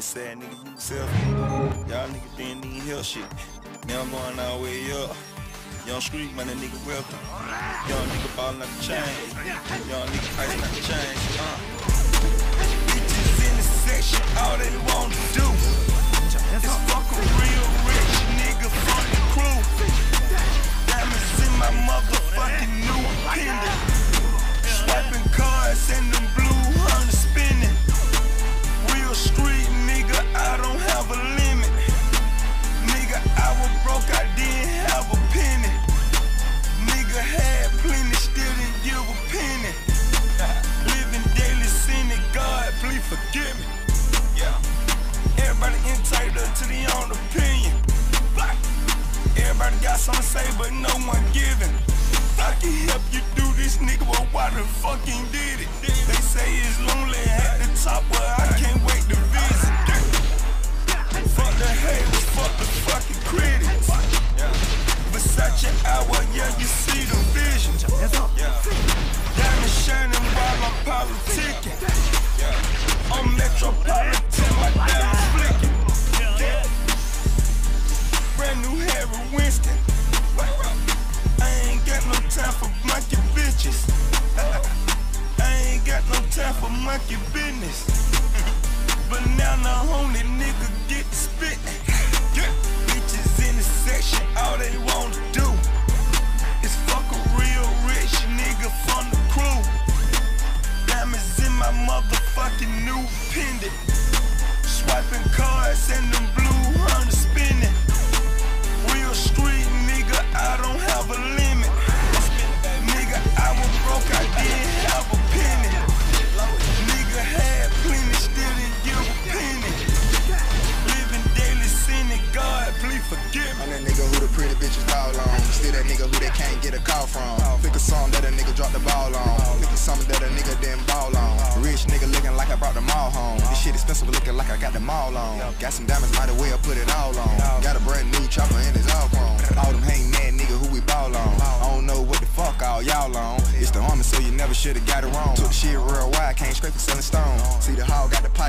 Sad nigga, you self Y'all niggas didn't even help shit. Now I'm going all the way up. Young street, man, that nigga wealthy. Young nigga ballin' out the chain. Young nigga icing out the chain. To their own opinion. Everybody got something to say, but no one giving. I can help you do this, nigga, but why the fucking did it? They say it's lonely at the top, but I can't wait to visit. Fuck the haters, fuck the fucking critics. Versace hour, yeah, you see the vision. Diamond shining while I'm politicking. Time for monkey business. But now the only nigga get spit. Bitches in the section, all they want to do is fuck a real rich nigga from the crew. Diamonds in my motherfucking new pendant. Swiping cards and Forgive me. I'm that nigga who the pretty bitches ball on. Still that nigga who they can't get a call from. Pick a song that a nigga drop the ball on. Pick a something that a nigga didn't ball on. Rich nigga looking like I brought the mall home. This shit expensive looking like I got the mall on. Got some diamonds, might as well put it all on. Got a brand new chopper and it's all chrome. All them hating mad nigga who we ball on. I don't know what the fuck all y'all on. It's the army, so you never should've got it wrong. Took shit real wide, can't scrape it, selling stone. See the hog got the pot.